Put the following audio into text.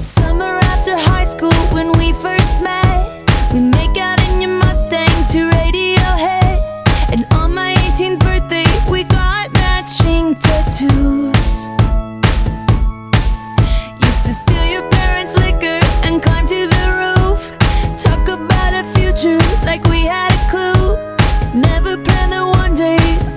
Summer after high school when we first met. We make out in your Mustang to Radiohead. And on my 18th birthday we got matching tattoos. Used to steal your parents' liquor and climb to the roof. Talk about a future like we had a clue. Never planned that one day